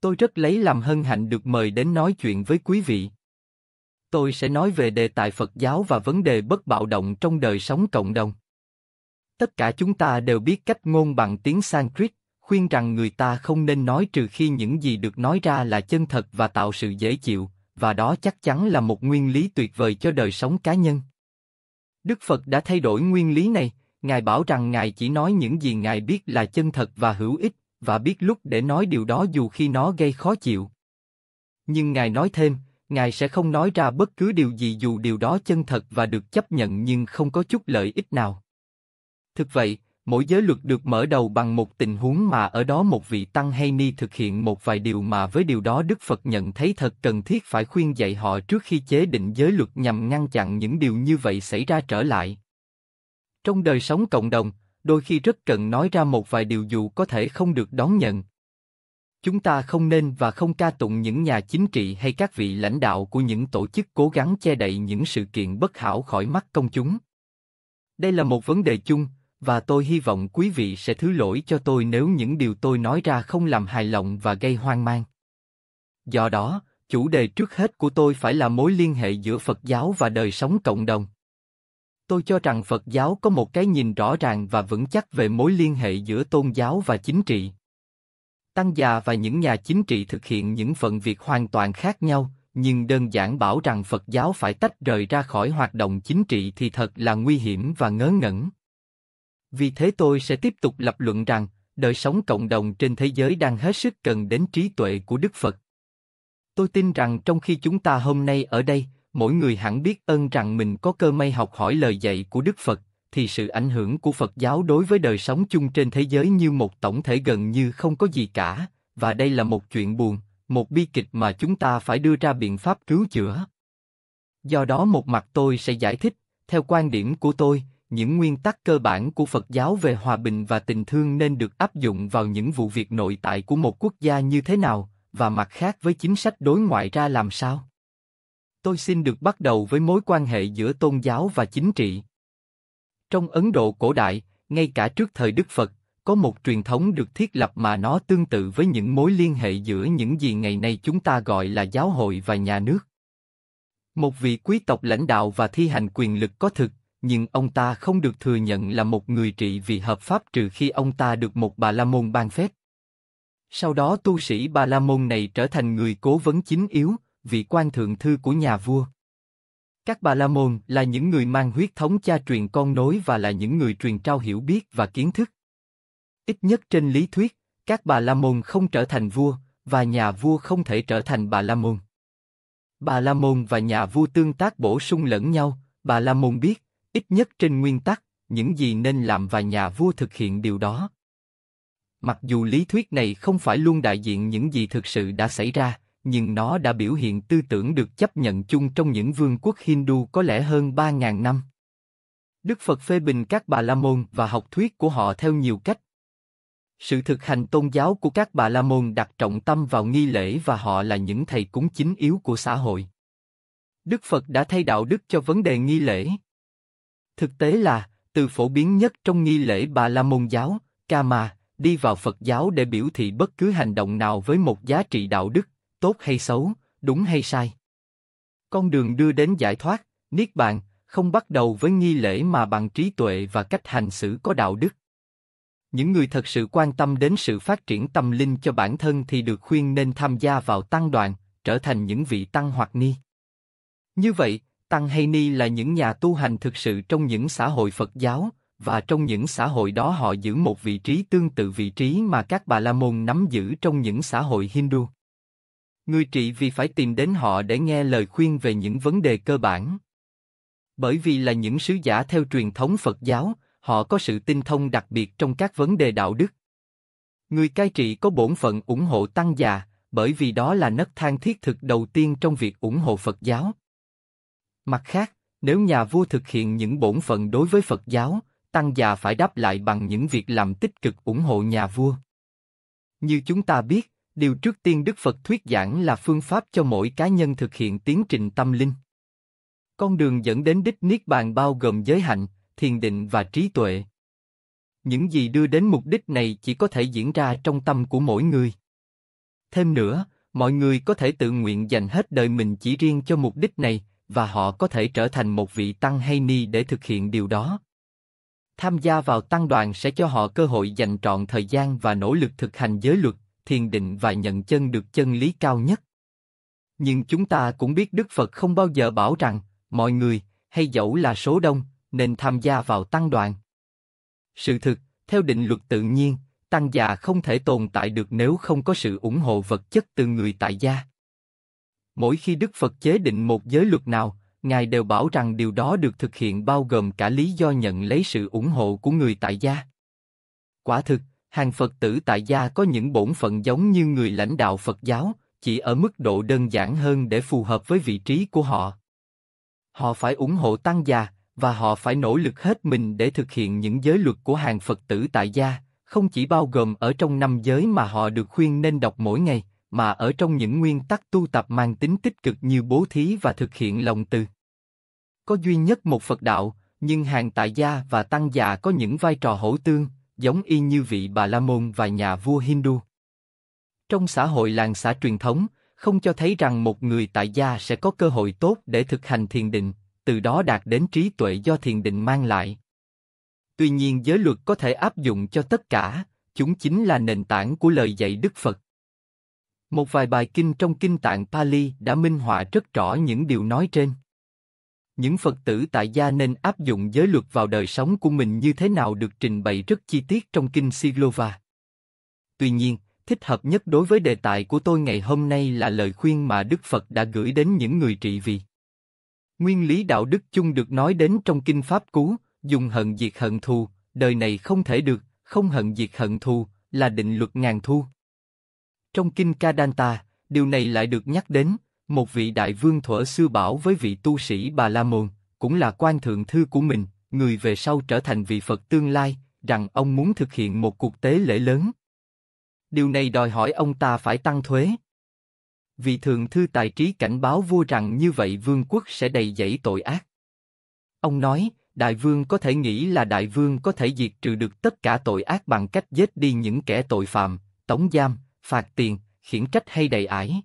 Tôi rất lấy làm hân hạnh được mời đến nói chuyện với quý vị. Tôi sẽ nói về đề tài Phật giáo và vấn đề bất bạo động trong đời sống cộng đồng. Tất cả chúng ta đều biết cách ngôn bằng tiếng Sanskrit, khuyên rằng người ta không nên nói trừ khi những gì được nói ra là chân thật và tạo sự dễ chịu, và đó chắc chắn là một nguyên lý tuyệt vời cho đời sống cá nhân. Đức Phật đã thay đổi nguyên lý này, Ngài bảo rằng Ngài chỉ nói những gì Ngài biết là chân thật và hữu ích, và biết lúc để nói điều đó dù khi nó gây khó chịu. Nhưng Ngài nói thêm, Ngài sẽ không nói ra bất cứ điều gì dù điều đó chân thật và được chấp nhận nhưng không có chút lợi ích nào. Thực vậy, mỗi giới luật được mở đầu bằng một tình huống mà ở đó một vị tăng hay ni thực hiện một vài điều mà với điều đó Đức Phật nhận thấy thật cần thiết phải khuyên dạy họ trước khi chế định giới luật nhằm ngăn chặn những điều như vậy xảy ra trở lại. Trong đời sống cộng đồng, đôi khi rất cần nói ra một vài điều dù có thể không được đón nhận. Chúng ta không nên và không ca tụng những nhà chính trị hay các vị lãnh đạo của những tổ chức cố gắng che đậy những sự kiện bất hảo khỏi mắt công chúng. Đây là một vấn đề chung, và tôi hy vọng quý vị sẽ thứ lỗi cho tôi nếu những điều tôi nói ra không làm hài lòng và gây hoang mang. Do đó, chủ đề trước hết của tôi phải là mối liên hệ giữa Phật giáo và đời sống cộng đồng. Tôi cho rằng Phật giáo có một cái nhìn rõ ràng và vững chắc về mối liên hệ giữa tôn giáo và chính trị. Tăng già và những nhà chính trị thực hiện những phần việc hoàn toàn khác nhau, nhưng đơn giản bảo rằng Phật giáo phải tách rời ra khỏi hoạt động chính trị thì thật là nguy hiểm và ngớ ngẩn. Vì thế tôi sẽ tiếp tục lập luận rằng, đời sống cộng đồng trên thế giới đang hết sức cần đến trí tuệ của Đức Phật. Tôi tin rằng trong khi chúng ta hôm nay ở đây, mỗi người hẳn biết ơn rằng mình có cơ may học hỏi lời dạy của Đức Phật, thì sự ảnh hưởng của Phật giáo đối với đời sống chung trên thế giới như một tổng thể gần như không có gì cả, và đây là một chuyện buồn, một bi kịch mà chúng ta phải đưa ra biện pháp cứu chữa. Do đó một mặt tôi sẽ giải thích, theo quan điểm của tôi, những nguyên tắc cơ bản của Phật giáo về hòa bình và tình thương nên được áp dụng vào những vụ việc nội tại của một quốc gia như thế nào, và mặt khác với chính sách đối ngoại ra làm sao. Tôi xin được bắt đầu với mối quan hệ giữa tôn giáo và chính trị. Trong Ấn Độ cổ đại, ngay cả trước thời Đức Phật, có một truyền thống được thiết lập mà nó tương tự với những mối liên hệ giữa những gì ngày nay chúng ta gọi là giáo hội và nhà nước. Một vị quý tộc lãnh đạo và thi hành quyền lực có thực, nhưng ông ta không được thừa nhận là một người trị vì hợp pháp trừ khi ông ta được một bà la môn ban phép. Sau đó tu sĩ bà la môn này trở thành người cố vấn chính yếu, vị quan thượng thư của nhà vua. Các bà la môn là những người mang huyết thống cha truyền con nối và là những người truyền trao hiểu biết và kiến thức. Ít nhất trên lý thuyết, các bà la môn không trở thành vua, và nhà vua không thể trở thành bà la môn. Bà la môn và nhà vua tương tác bổ sung lẫn nhau, bà la môn biết, ít nhất trên nguyên tắc, những gì nên làm và nhà vua thực hiện điều đó. Mặc dù lý thuyết này không phải luôn đại diện những gì thực sự đã xảy ra, nhưng nó đã biểu hiện tư tưởng được chấp nhận chung trong những vương quốc Hindu có lẽ hơn 3.000 năm. Đức Phật phê bình các bà La Môn và học thuyết của họ theo nhiều cách. Sự thực hành tôn giáo của các bà La Môn đặt trọng tâm vào nghi lễ và họ là những thầy cúng chính yếu của xã hội. Đức Phật đã thay đạo đức cho vấn đề nghi lễ. Thực tế là, từ phổ biến nhất trong nghi lễ Bà La Môn giáo, Kama, đi vào Phật giáo để biểu thị bất cứ hành động nào với một giá trị đạo đức, tốt hay xấu, đúng hay sai. Con đường đưa đến giải thoát, niết bàn, không bắt đầu với nghi lễ mà bằng trí tuệ và cách hành xử có đạo đức. Những người thật sự quan tâm đến sự phát triển tâm linh cho bản thân thì được khuyên nên tham gia vào tăng đoàn, trở thành những vị tăng hoặc ni. Như vậy, Tăng hay Ni là những nhà tu hành thực sự trong những xã hội Phật giáo, và trong những xã hội đó họ giữ một vị trí tương tự vị trí mà các bà la môn nắm giữ trong những xã hội Hindu. Người trị vì phải tìm đến họ để nghe lời khuyên về những vấn đề cơ bản. Bởi vì là những sứ giả theo truyền thống Phật giáo, họ có sự tinh thông đặc biệt trong các vấn đề đạo đức. Người cai trị có bổn phận ủng hộ tăng già, bởi vì đó là nấc thang thiết thực đầu tiên trong việc ủng hộ Phật giáo. Mặt khác, nếu nhà vua thực hiện những bổn phận đối với Phật giáo, tăng già phải đáp lại bằng những việc làm tích cực ủng hộ nhà vua. Như chúng ta biết, điều trước tiên Đức Phật thuyết giảng là phương pháp cho mỗi cá nhân thực hiện tiến trình tâm linh. Con đường dẫn đến đích niết bàn bao gồm giới hạnh, thiền định và trí tuệ. Những gì đưa đến mục đích này chỉ có thể diễn ra trong tâm của mỗi người. Thêm nữa, mọi người có thể tự nguyện dành hết đời mình chỉ riêng cho mục đích này, và họ có thể trở thành một vị tăng hay ni để thực hiện điều đó. Tham gia vào tăng đoàn sẽ cho họ cơ hội dành trọn thời gian và nỗ lực thực hành giới luật, thiền định và nhận chân được chân lý cao nhất. Nhưng chúng ta cũng biết Đức Phật không bao giờ bảo rằng, mọi người, hay dẫu là số đông, nên tham gia vào tăng đoàn. Sự thực, theo định luật tự nhiên, tăng già không thể tồn tại được nếu không có sự ủng hộ vật chất từ người tại gia. Mỗi khi Đức Phật chế định một giới luật nào, Ngài đều bảo rằng điều đó được thực hiện bao gồm cả lý do nhận lấy sự ủng hộ của người tại gia. Quả thực, hàng Phật tử tại gia có những bổn phận giống như người lãnh đạo Phật giáo, chỉ ở mức độ đơn giản hơn để phù hợp với vị trí của họ. Họ phải ủng hộ tăng già và họ phải nỗ lực hết mình để thực hiện những giới luật của hàng Phật tử tại gia, không chỉ bao gồm ở trong năm giới mà họ được khuyên nên đọc mỗi ngày, mà ở trong những nguyên tắc tu tập mang tính tích cực như bố thí và thực hiện lòng từ. Có duy nhất một Phật đạo, nhưng hàng tại gia và tăng già có những vai trò hỗ tương, giống y như vị Bà La Môn và nhà vua Hindu. Trong xã hội làng xã truyền thống, không cho thấy rằng một người tại gia sẽ có cơ hội tốt để thực hành thiền định, từ đó đạt đến trí tuệ do thiền định mang lại. Tuy nhiên giới luật có thể áp dụng cho tất cả, chúng chính là nền tảng của lời dạy Đức Phật. Một vài bài kinh trong kinh tạng Pali đã minh họa rất rõ những điều nói trên. Những Phật tử tại gia nên áp dụng giới luật vào đời sống của mình như thế nào được trình bày rất chi tiết trong kinh Siglova. Tuy nhiên, thích hợp nhất đối với đề tài của tôi ngày hôm nay là lời khuyên mà Đức Phật đã gửi đến những người trị vì. Nguyên lý đạo đức chung được nói đến trong kinh Pháp Cú, dùng hận diệt hận thù, đời này không thể được, không hận diệt hận thù, là định luật ngàn thu. Trong kinh Kadanta, điều này lại được nhắc đến, một vị đại vương thuở xưa bảo với vị tu sĩ Bà La Môn, cũng là quan thượng thư của mình, người về sau trở thành vị Phật tương lai, rằng ông muốn thực hiện một cuộc tế lễ lớn. Điều này đòi hỏi ông ta phải tăng thuế. Vị thượng thư tài trí cảnh báo vua rằng như vậy vương quốc sẽ đầy dẫy tội ác. Ông nói, đại vương có thể nghĩ là đại vương có thể diệt trừ được tất cả tội ác bằng cách giết đi những kẻ tội phạm, tống giam, phạt tiền, khiển trách hay đầy ải.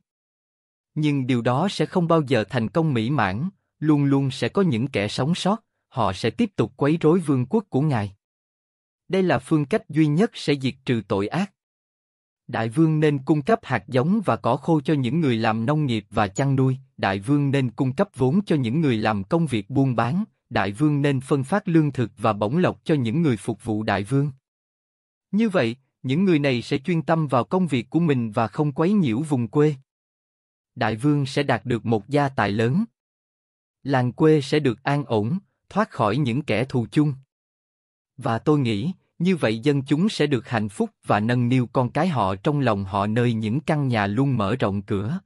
Nhưng điều đó sẽ không bao giờ thành công mỹ mãn, luôn luôn sẽ có những kẻ sống sót, họ sẽ tiếp tục quấy rối vương quốc của ngài. Đây là phương cách duy nhất sẽ diệt trừ tội ác. Đại vương nên cung cấp hạt giống và cỏ khô cho những người làm nông nghiệp và chăn nuôi, đại vương nên cung cấp vốn cho những người làm công việc buôn bán, đại vương nên phân phát lương thực và bổng lộc cho những người phục vụ đại vương. Như vậy, những người này sẽ chuyên tâm vào công việc của mình và không quấy nhiễu vùng quê. Đại vương sẽ đạt được một gia tài lớn. Làng quê sẽ được an ổn, thoát khỏi những kẻ thù chung. Và tôi nghĩ, như vậy dân chúng sẽ được hạnh phúc và nâng niu con cái họ trong lòng họ nơi những căn nhà luôn mở rộng cửa.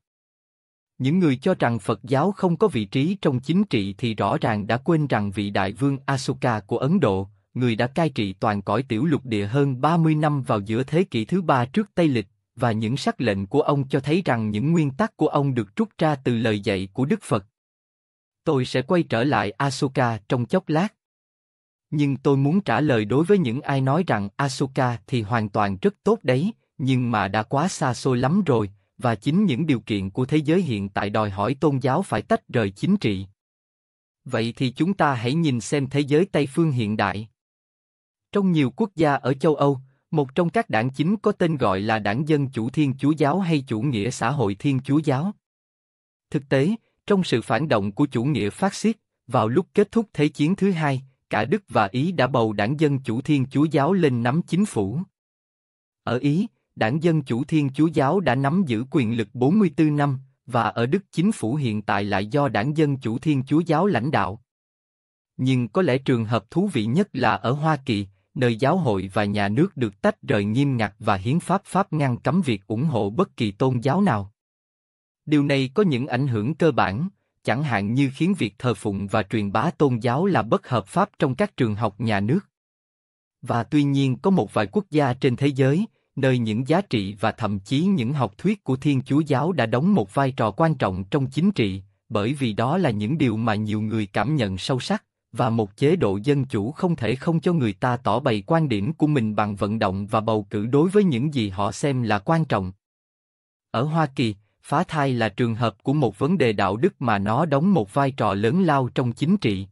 Những người cho rằng Phật giáo không có vị trí trong chính trị thì rõ ràng đã quên rằng vị đại vương Asoka của Ấn Độ, người đã cai trị toàn cõi tiểu lục địa hơn 30 năm vào giữa thế kỷ thứ ba trước Tây Lịch, và những sắc lệnh của ông cho thấy rằng những nguyên tắc của ông được trút ra từ lời dạy của Đức Phật. Tôi sẽ quay trở lại Asoka trong chốc lát. Nhưng tôi muốn trả lời đối với những ai nói rằng Asoka thì hoàn toàn rất tốt đấy, nhưng mà đã quá xa xôi lắm rồi, và chính những điều kiện của thế giới hiện tại đòi hỏi tôn giáo phải tách rời chính trị. Vậy thì chúng ta hãy nhìn xem thế giới Tây phương hiện đại. Trong nhiều quốc gia ở châu Âu, một trong các đảng chính có tên gọi là Đảng Dân Chủ Thiên Chúa Giáo hay Chủ nghĩa Xã hội Thiên Chúa Giáo. Thực tế, trong sự phản động của chủ nghĩa phát xít, vào lúc kết thúc Thế chiến thứ hai, cả Đức và Ý đã bầu Đảng Dân Chủ Thiên Chúa Giáo lên nắm chính phủ. Ở Ý, Đảng Dân Chủ Thiên Chúa Giáo đã nắm giữ quyền lực 44 năm, và ở Đức chính phủ hiện tại lại do Đảng Dân Chủ Thiên Chúa Giáo lãnh đạo. Nhưng có lẽ trường hợp thú vị nhất là ở Hoa Kỳ, nơi giáo hội và nhà nước được tách rời nghiêm ngặt và hiến pháp Pháp ngăn cấm việc ủng hộ bất kỳ tôn giáo nào. Điều này có những ảnh hưởng cơ bản, chẳng hạn như khiến việc thờ phụng và truyền bá tôn giáo là bất hợp pháp trong các trường học nhà nước. Và tuy nhiên có một vài quốc gia trên thế giới, nơi những giá trị và thậm chí những học thuyết của Thiên Chúa giáo đã đóng một vai trò quan trọng trong chính trị, bởi vì đó là những điều mà nhiều người cảm nhận sâu sắc và một chế độ dân chủ không thể không cho người ta tỏ bày quan điểm của mình bằng vận động và bầu cử đối với những gì họ xem là quan trọng. Ở Hoa Kỳ, phá thai là trường hợp của một vấn đề đạo đức mà nó đóng một vai trò lớn lao trong chính trị.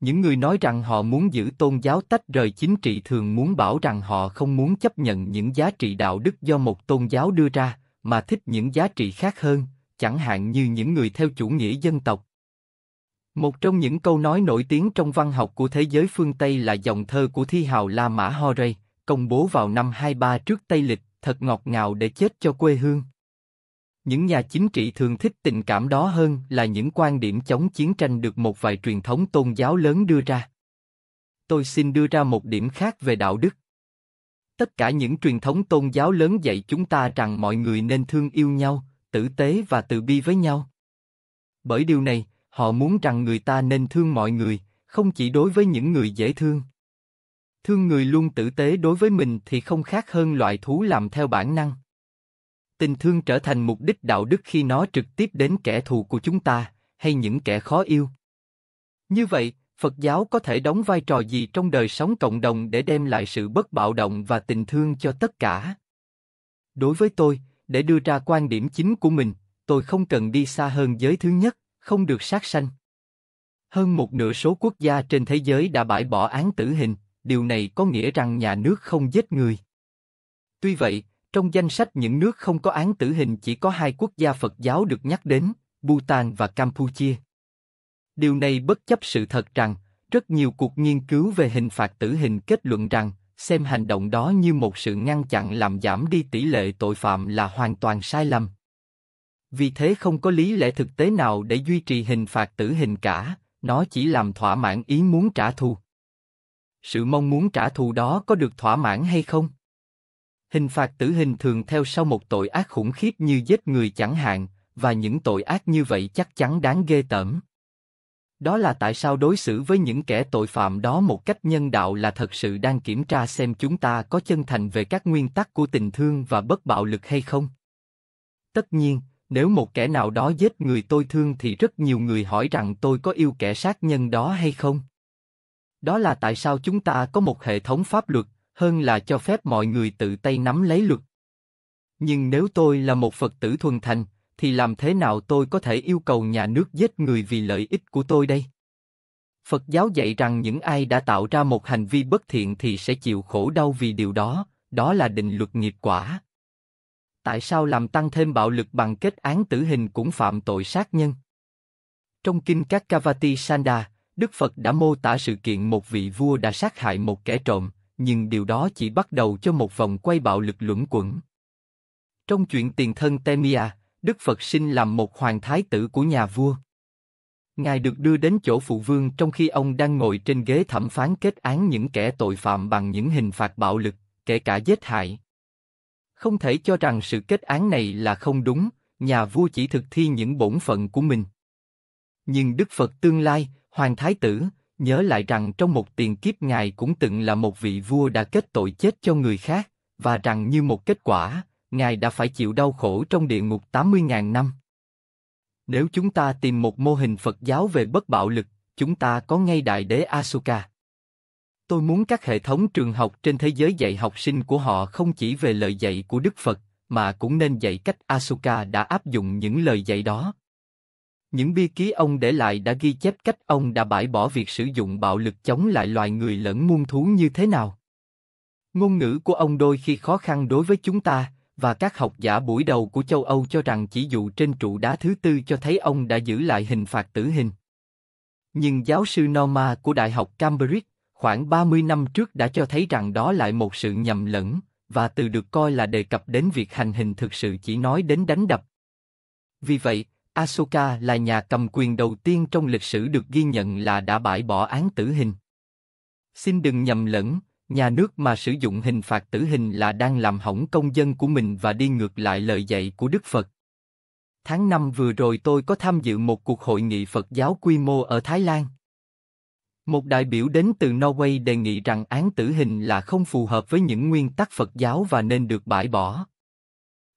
Những người nói rằng họ muốn giữ tôn giáo tách rời chính trị thường muốn bảo rằng họ không muốn chấp nhận những giá trị đạo đức do một tôn giáo đưa ra, mà thích những giá trị khác hơn, chẳng hạn như những người theo chủ nghĩa dân tộc. Một trong những câu nói nổi tiếng trong văn học của thế giới phương Tây là dòng thơ của thi hào La Mã Horay công bố vào năm 23 trước Tây Lịch, thật ngọt ngào để chết cho quê hương. Những nhà chính trị thường thích tình cảm đó hơn là những quan điểm chống chiến tranh được một vài truyền thống tôn giáo lớn đưa ra. Tôi xin đưa ra một điểm khác về đạo đức. Tất cả những truyền thống tôn giáo lớn dạy chúng ta rằng mọi người nên thương yêu nhau, tử tế và từ bi với nhau. Bởi điều này, họ muốn rằng người ta nên thương mọi người, không chỉ đối với những người dễ thương. Thương người luôn tử tế đối với mình thì không khác hơn loại thú làm theo bản năng. Tình thương trở thành mục đích đạo đức khi nó trực tiếp đến kẻ thù của chúng ta, hay những kẻ khó yêu. Như vậy, Phật giáo có thể đóng vai trò gì trong đời sống cộng đồng để đem lại sự bất bạo động và tình thương cho tất cả? Đối với tôi, để đưa ra quan điểm chính của mình, tôi không cần đi xa hơn giới thứ nhất, không được sát sanh. Hơn một nửa số quốc gia trên thế giới đã bãi bỏ án tử hình, điều này có nghĩa rằng nhà nước không giết người. Tuy vậy, trong danh sách những nước không có án tử hình chỉ có hai quốc gia Phật giáo được nhắc đến, Bhutan và Campuchia. Điều này bất chấp sự thật rằng, rất nhiều cuộc nghiên cứu về hình phạt tử hình kết luận rằng, xem hành động đó như một sự ngăn chặn làm giảm đi tỷ lệ tội phạm là hoàn toàn sai lầm. Vì thế không có lý lẽ thực tế nào để duy trì hình phạt tử hình cả, nó chỉ làm thỏa mãn ý muốn trả thù. Sự mong muốn trả thù đó có được thỏa mãn hay không? Hình phạt tử hình thường theo sau một tội ác khủng khiếp như giết người chẳng hạn, và những tội ác như vậy chắc chắn đáng ghê tởm. Đó là tại sao đối xử với những kẻ tội phạm đó một cách nhân đạo là thật sự đang kiểm tra xem chúng ta có chân thành về các nguyên tắc của tình thương và bất bạo lực hay không. Tất nhiên, nếu một kẻ nào đó giết người tôi thương thì rất nhiều người hỏi rằng tôi có yêu kẻ sát nhân đó hay không. Đó là tại sao chúng ta có một hệ thống pháp luật, hơn là cho phép mọi người tự tay nắm lấy luật. Nhưng nếu tôi là một Phật tử thuần thành, thì làm thế nào tôi có thể yêu cầu nhà nước giết người vì lợi ích của tôi đây? Phật giáo dạy rằng những ai đã tạo ra một hành vi bất thiện thì sẽ chịu khổ đau vì điều đó, đó là định luật nghiệp quả. Tại sao làm tăng thêm bạo lực bằng kết án tử hình cũng phạm tội sát nhân? Trong kinh các Kavati Sanda, Đức Phật đã mô tả sự kiện một vị vua đã sát hại một kẻ trộm, nhưng điều đó chỉ bắt đầu cho một vòng quay bạo lực luẩn quẩn. Trong chuyện tiền thân Temia, Đức Phật sinh làm một hoàng thái tử của nhà vua. Ngài được đưa đến chỗ phụ vương trong khi ông đang ngồi trên ghế thẩm phán kết án những kẻ tội phạm bằng những hình phạt bạo lực, kể cả giết hại. Không thể cho rằng sự kết án này là không đúng, nhà vua chỉ thực thi những bổn phận của mình. Nhưng Đức Phật tương lai, Hoàng Thái Tử, nhớ lại rằng trong một tiền kiếp Ngài cũng từng là một vị vua đã kết tội chết cho người khác, và rằng như một kết quả, Ngài đã phải chịu đau khổ trong địa ngục 80.000 năm. Nếu chúng ta tìm một mô hình Phật giáo về bất bạo lực, chúng ta có ngay Đại Đế Asuka. Tôi muốn các hệ thống trường học trên thế giới dạy học sinh của họ không chỉ về lời dạy của Đức Phật, mà cũng nên dạy cách Asuka đã áp dụng những lời dạy đó. Những bi ký ông để lại đã ghi chép cách ông đã bãi bỏ việc sử dụng bạo lực chống lại loài người lẫn muôn thú như thế nào. Ngôn ngữ của ông đôi khi khó khăn đối với chúng ta, và các học giả buổi đầu của châu Âu cho rằng chỉ dụ trên trụ đá thứ tư cho thấy ông đã giữ lại hình phạt tử hình. Nhưng giáo sư Norma của Đại học Cambridge, khoảng 30 năm trước đã cho thấy rằng đó lại một sự nhầm lẫn, và từ được coi là đề cập đến việc hành hình thực sự chỉ nói đến đánh đập. Vì vậy, Asoka là nhà cầm quyền đầu tiên trong lịch sử được ghi nhận là đã bãi bỏ án tử hình. Xin đừng nhầm lẫn, nhà nước mà sử dụng hình phạt tử hình là đang làm hỏng công dân của mình và đi ngược lại lời dạy của Đức Phật. Tháng 5 vừa rồi tôi có tham dự một cuộc hội nghị Phật giáo quy mô ở Thái Lan. Một đại biểu đến từ Norway đề nghị rằng án tử hình là không phù hợp với những nguyên tắc Phật giáo và nên được bãi bỏ.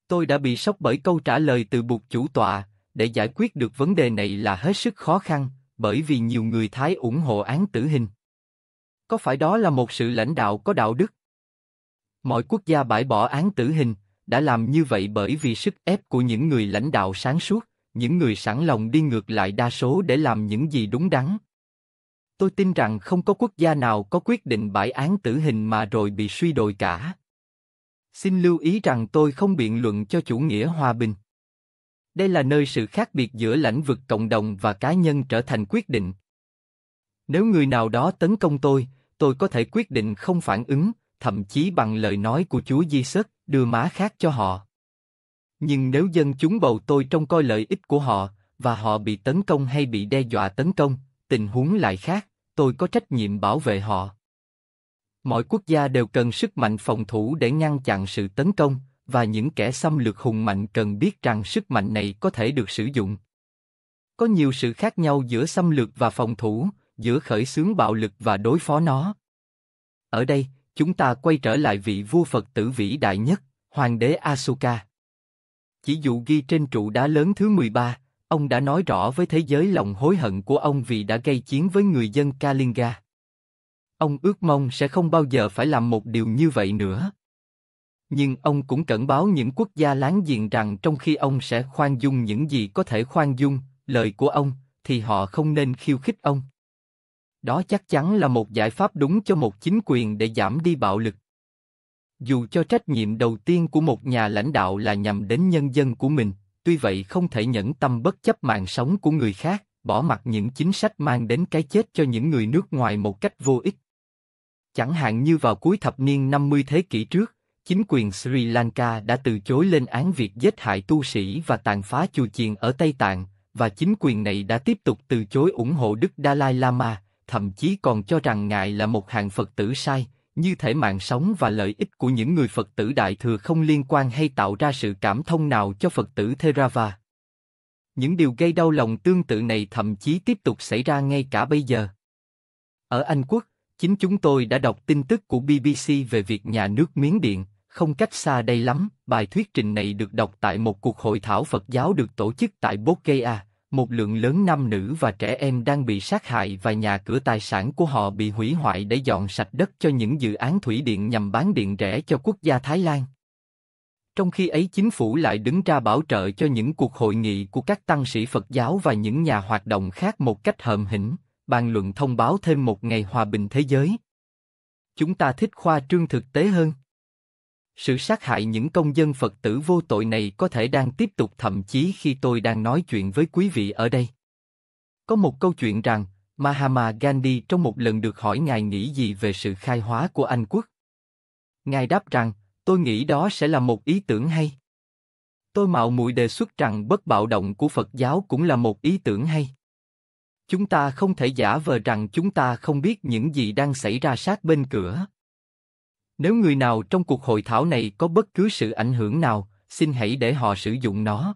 Tôi đã bị sốc bởi câu trả lời từ buộc chủ tọa, để giải quyết được vấn đề này là hết sức khó khăn, bởi vì nhiều người Thái ủng hộ án tử hình. Có phải đó là một sự lãnh đạo có đạo đức? Mọi quốc gia bãi bỏ án tử hình, đã làm như vậy bởi vì sức ép của những người lãnh đạo sáng suốt, những người sẵn lòng đi ngược lại đa số để làm những gì đúng đắn. Tôi tin rằng không có quốc gia nào có quyết định bãi án tử hình mà rồi bị suy đồi cả. Xin lưu ý rằng tôi không biện luận cho chủ nghĩa hòa bình. Đây là nơi sự khác biệt giữa lãnh vực cộng đồng và cá nhân trở thành quyết định. Nếu người nào đó tấn công tôi, tôi có thể quyết định không phản ứng, thậm chí bằng lời nói của Chúa Giêsu, đưa má khác cho họ. Nhưng nếu dân chúng bầu tôi trông coi lợi ích của họ, và họ bị tấn công hay bị đe dọa tấn công, tình huống lại khác, tôi có trách nhiệm bảo vệ họ. Mọi quốc gia đều cần sức mạnh phòng thủ để ngăn chặn sự tấn công, và những kẻ xâm lược hùng mạnh cần biết rằng sức mạnh này có thể được sử dụng. Có nhiều sự khác nhau giữa xâm lược và phòng thủ, giữa khởi xướng bạo lực và đối phó nó. Ở đây, chúng ta quay trở lại vị vua Phật tử vĩ đại nhất, Hoàng đế Asuka. Chỉ dụ ghi trên trụ đá lớn thứ 13, ông đã nói rõ với thế giới lòng hối hận của ông vì đã gây chiến với người dân Kalinga. Ông ước mong sẽ không bao giờ phải làm một điều như vậy nữa. Nhưng ông cũng cảnh báo những quốc gia láng giềng rằng trong khi ông sẽ khoan dung những gì có thể khoan dung, lời của ông, thì họ không nên khiêu khích ông. Đó chắc chắn là một giải pháp đúng cho một chính quyền để giảm đi bạo lực. Dù cho trách nhiệm đầu tiên của một nhà lãnh đạo là nhằm đến nhân dân của mình, tuy vậy không thể nhẫn tâm bất chấp mạng sống của người khác, bỏ mặc những chính sách mang đến cái chết cho những người nước ngoài một cách vô ích. Chẳng hạn như vào cuối thập niên 50 thế kỷ trước, chính quyền Sri Lanka đã từ chối lên án việc giết hại tu sĩ và tàn phá chùa chiền ở Tây Tạng, và chính quyền này đã tiếp tục từ chối ủng hộ Đức Dalai Lama, thậm chí còn cho rằng ngài là một hạng Phật tử sai, như thể mạng sống và lợi ích của những người Phật tử Đại Thừa không liên quan hay tạo ra sự cảm thông nào cho Phật tử Theravada. Những điều gây đau lòng tương tự này thậm chí tiếp tục xảy ra ngay cả bây giờ. Ở Anh Quốc, chính chúng tôi đã đọc tin tức của BBC về việc nhà nước Miến Điện, không cách xa đây lắm, bài thuyết trình này được đọc tại một cuộc hội thảo Phật giáo được tổ chức tại Bodh một lượng lớn nam nữ và trẻ em đang bị sát hại và nhà cửa tài sản của họ bị hủy hoại để dọn sạch đất cho những dự án thủy điện nhằm bán điện rẻ cho quốc gia Thái Lan. Trong khi ấy chính phủ lại đứng ra bảo trợ cho những cuộc hội nghị của các tăng sĩ Phật giáo và những nhà hoạt động khác một cách hờm hĩnh, bàn luận thông báo thêm một ngày hòa bình thế giới. Chúng ta thích khoa trương thực tế hơn. Sự sát hại những công dân Phật tử vô tội này có thể đang tiếp tục thậm chí khi tôi đang nói chuyện với quý vị ở đây. Có một câu chuyện rằng, Mahatma Gandhi trong một lần được hỏi Ngài nghĩ gì về sự khai hóa của Anh quốc. Ngài đáp rằng, tôi nghĩ đó sẽ là một ý tưởng hay. Tôi mạo muội đề xuất rằng bất bạo động của Phật giáo cũng là một ý tưởng hay. Chúng ta không thể giả vờ rằng chúng ta không biết những gì đang xảy ra sát bên cửa. Nếu người nào trong cuộc hội thảo này có bất cứ sự ảnh hưởng nào, xin hãy để họ sử dụng nó.